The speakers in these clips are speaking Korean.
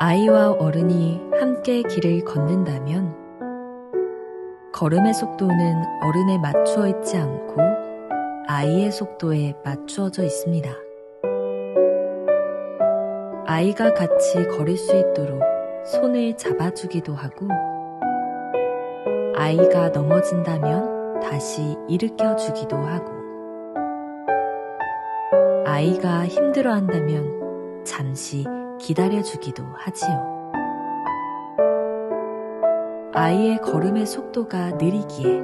아이와 어른이 함께 길을 걷는다면 걸음의 속도는 어른에 맞추어 있지 않고 아이의 속도에 맞추어져 있습니다. 아이가 같이 걸을 수 있도록 손을 잡아주기도 하고 아이가 넘어진다면 다시 일으켜 주기도 하고 아이가 힘들어 한다면 잠시 기다려 주기도 하지요. 아이의 걸음의 속도가 느리기에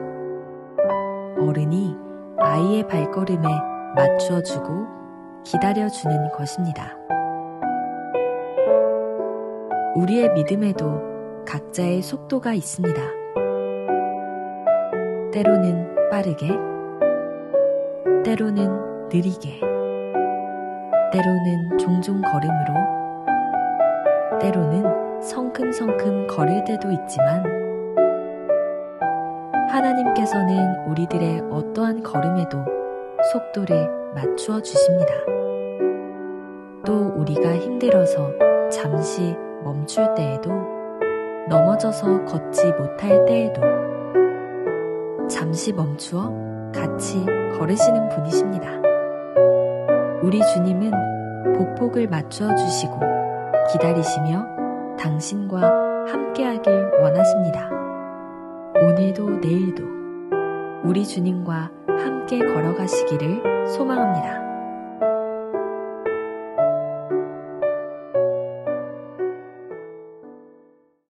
어른이 아이의 발걸음에 맞추어 주고 기다려 주는 것입니다. 우리의 믿음에도 각자의 속도가 있습니다. 때로는 빠르게, 때로는 느리게, 때로는 종종 걸음으로, 때로는 성큼성큼 걸을 때도 있지만, 하나님께서는 우리들의 어떠한 걸음에도 속도를 맞추어 주십니다. 또 우리가 힘들어서 잠시 멈출 때에도 넘어져서 걷지 못할 때에도 잠시 멈추어 같이 걸으시는 분이십니다. 우리 주님은 보폭을 맞추어 주시고 기다리시며 당신과 함께하길 원하십니다. 오늘도 내일도 우리 주님과 함께 걸어가시기를 소망합니다.